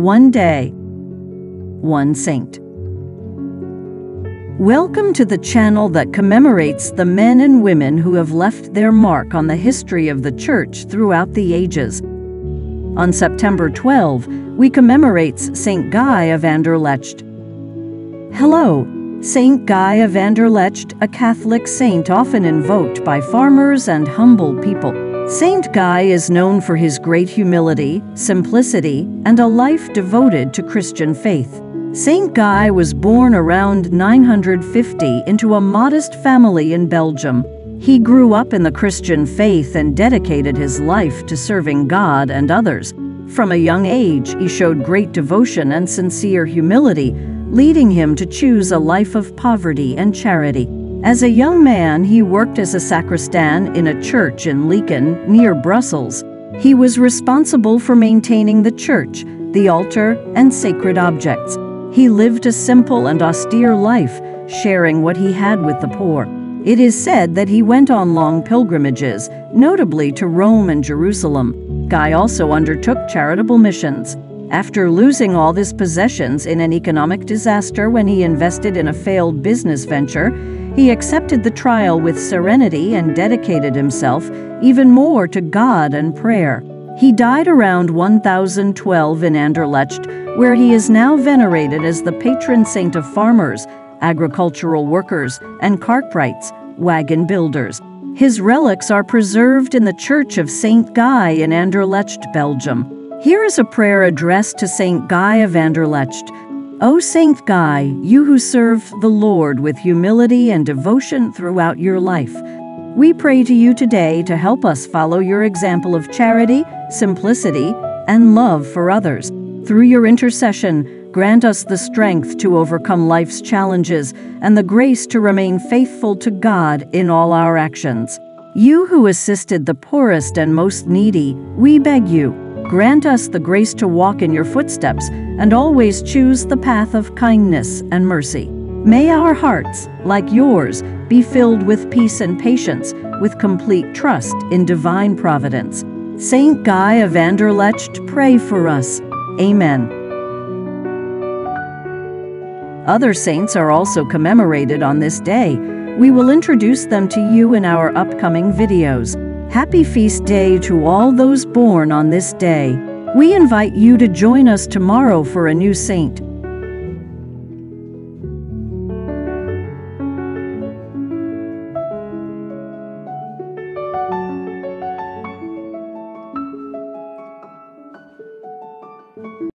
One day, one saint. Welcome to the channel that commemorates the men and women who have left their mark on the history of the Church throughout the ages. On September 12, we commemorate St. Guy of Anderlecht. Hello, St. Guy of Anderlecht, a Catholic saint often invoked by farmers and humble people. St. Guy is known for his great humility, simplicity, and a life devoted to Christian faith. St. Guy was born around 950 into a modest family in Belgium. He grew up in the Christian faith and dedicated his life to serving God and others. From a young age, he showed great devotion and sincere humility, leading him to choose a life of poverty and charity. As a young man, he worked as a sacristan in a church in Laeken, near Brussels. He was responsible for maintaining the church, the altar, and sacred objects. He lived a simple and austere life, sharing what he had with the poor. It is said that he went on long pilgrimages, notably to Rome and Jerusalem. Guy also undertook charitable missions. After losing all his possessions in an economic disaster when he invested in a failed business venture, he accepted the trial with serenity and dedicated himself even more to God and prayer. He died around 1012 in Anderlecht, where he is now venerated as the patron saint of farmers, agricultural workers, and cartwrights, wagon builders. His relics are preserved in the Church of St. Guy in Anderlecht, Belgium. Here is a prayer addressed to St. Guy of Anderlecht. O Saint Guy, you who serve the Lord with humility and devotion throughout your life, we pray to you today to help us follow your example of charity, simplicity, and love for others. Through your intercession, grant us the strength to overcome life's challenges and the grace to remain faithful to God in all our actions. You who assisted the poorest and most needy, we beg you, grant us the grace to walk in your footsteps and always choose the path of kindness and mercy. May our hearts, like yours, be filled with peace and patience, with complete trust in divine providence. Saint Guy of Anderlecht, pray for us. Amen. Other saints are also commemorated on this day. We will introduce them to you in our upcoming videos. Happy feast day to all those born on this day. We invite you to join us tomorrow for a new saint.